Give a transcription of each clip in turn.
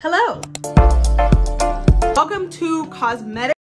Hello. Welcome to Cosmetic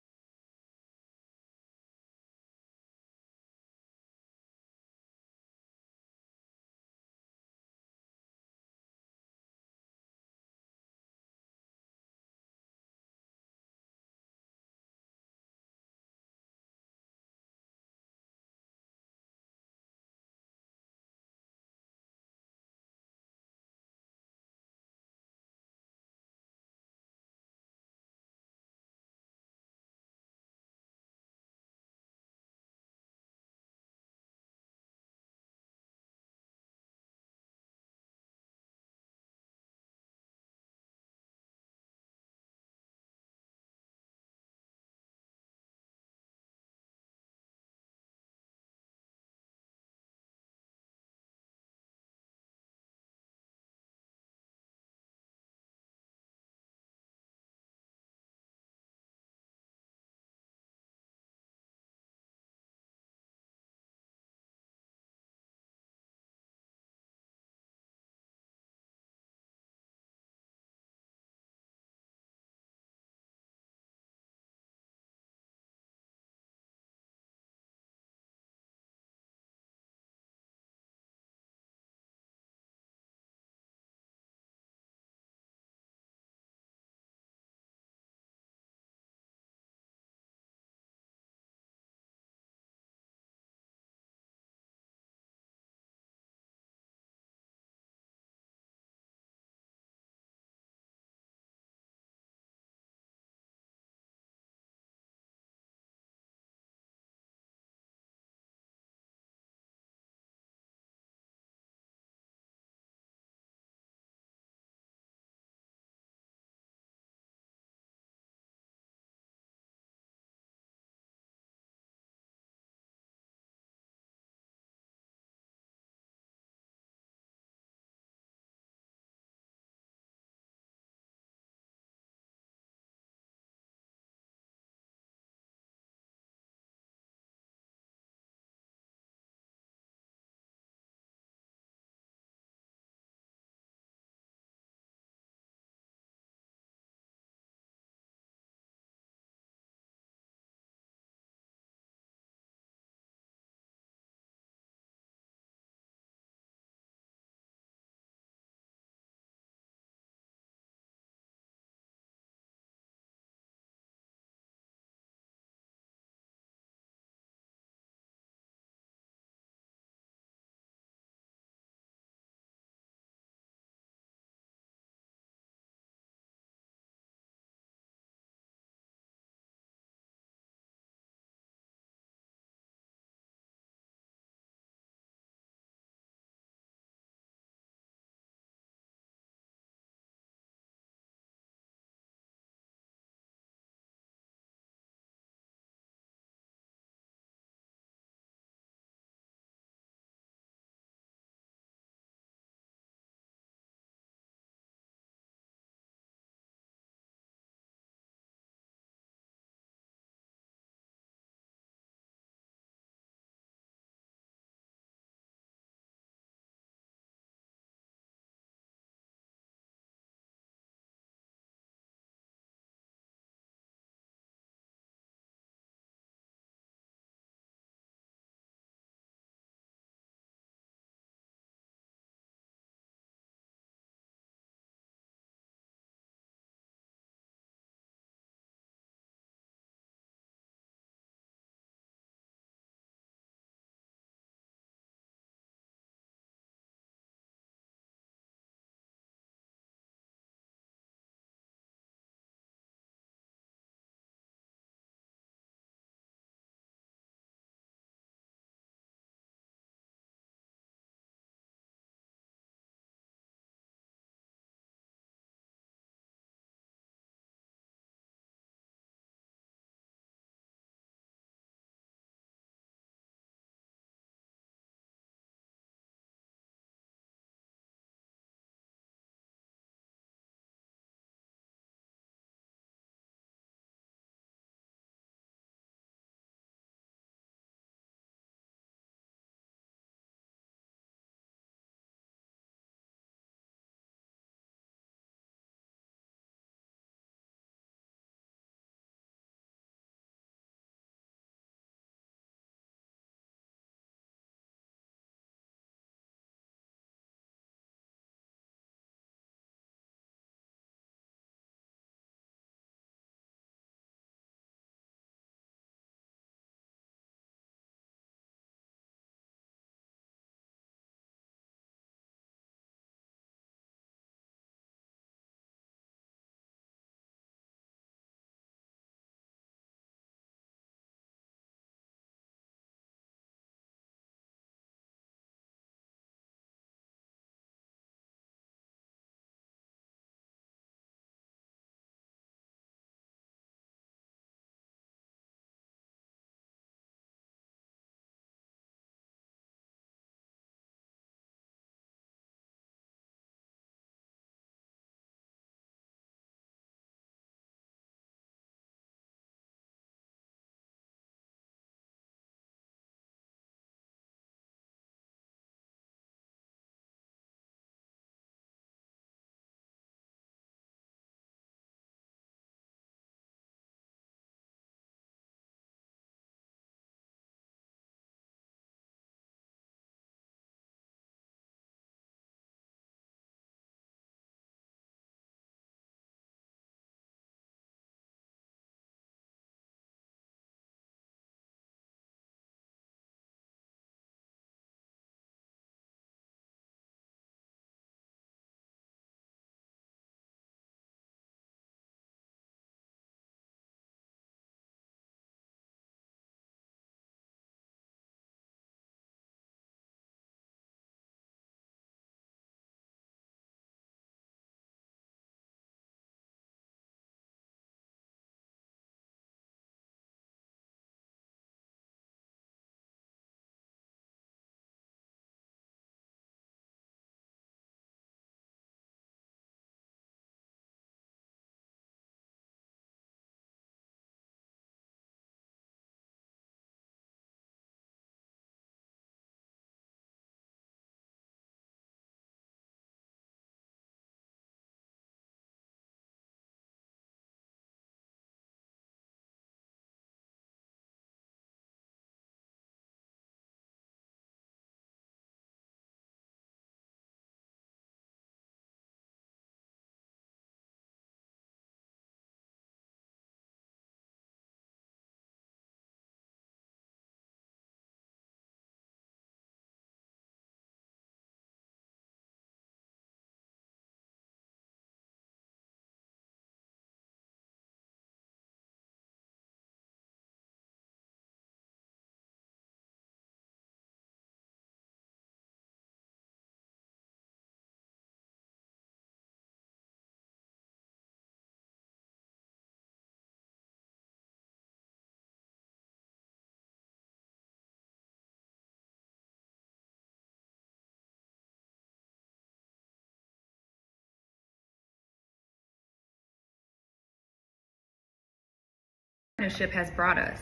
partnership has brought us.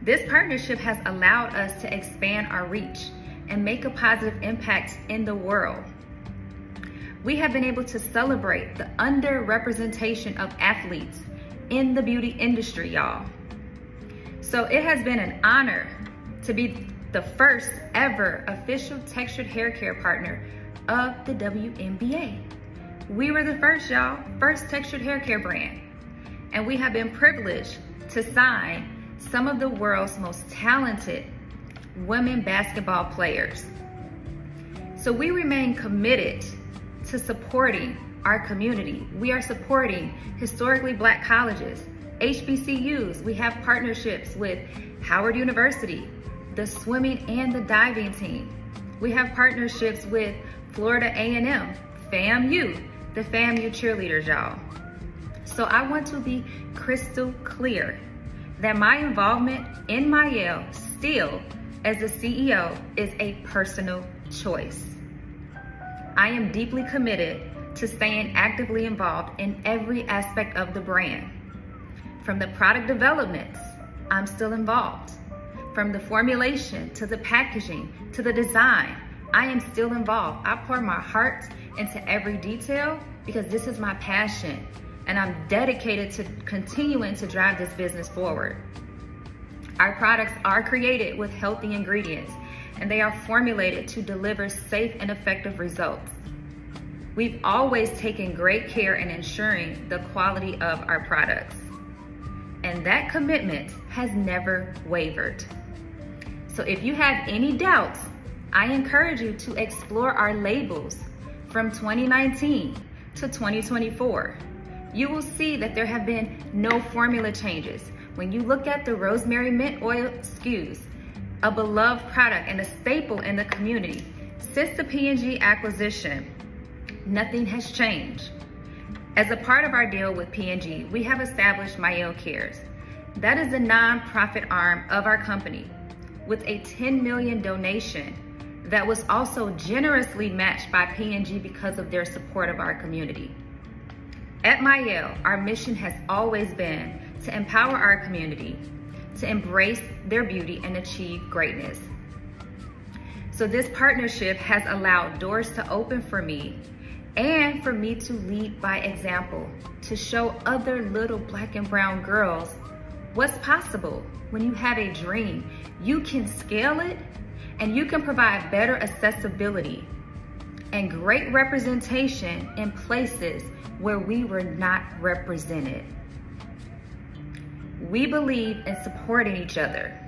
This partnership has allowed us to expand our reach and make a positive impact in the world. We have been able to celebrate the underrepresentation of athletes in the beauty industry, y'all. So it has been an honor to be the first ever official textured hair care partner of the WNBA. We were the first, y'all, first textured hair care brand. And we have been privileged to sign some of the world's most talented women basketball players. So we remain committed to supporting our community. We are supporting historically black colleges, HBCUs. We have partnerships with Howard University, the swimming and the diving team. We have partnerships with Florida A&M, FAMU, the FAMU cheerleaders, y'all. So I want to be crystal clear that my involvement in Mielle still as the CEO is a personal choice. I am deeply committed to staying actively involved in every aspect of the brand. From the product developments, I'm still involved. From the formulation to the packaging to the design, I am still involved. I pour my heart into every detail because this is my passion and I'm dedicated to continuing to drive this business forward. Our products are created with healthy ingredients and they are formulated to deliver safe and effective results. We've always taken great care in ensuring the quality of our products. And that commitment has never wavered. So if you have any doubts, I encourage you to explore our labels from 2019 to 2024. You will see that there have been no formula changes. When you look at the rosemary mint oil SKUs, a beloved product and a staple in the community, since the P&G acquisition, nothing has changed. As a part of our deal with P&G, we have established Mielle Cares. That is the nonprofit arm of our company with a 10 million donation that was also generously matched by P&G because of their support of our community. At Mielle, our mission has always been to empower our community to embrace their beauty and achieve greatness. So this partnership has allowed doors to open for me and for me to lead by example, to show other little black and brown girls what's possible when you have a dream. You can scale it and you can provide better accessibility and great representation in places where we were not represented. We believe in supporting each other.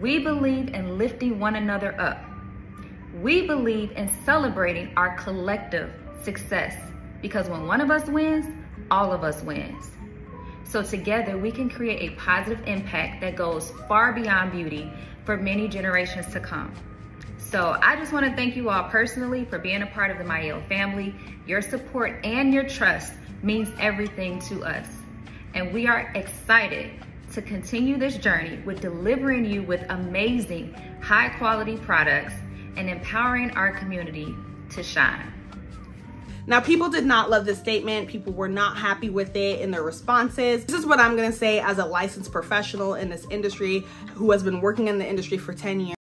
We believe in lifting one another up. We believe in celebrating our collective success because when one of us wins, all of us wins. So together we can create a positive impact that goes far beyond beauty for many generations to come. So I just wanna thank you all personally for being a part of the Mielle family. Your support and your trust means everything to us. And we are excited to continue this journey with delivering you with amazing, high quality products and empowering our community to shine. Now, people did not love this statement. People were not happy with it in their responses. This is what I'm gonna say as a licensed professional in this industry who has been working in the industry for 10 years.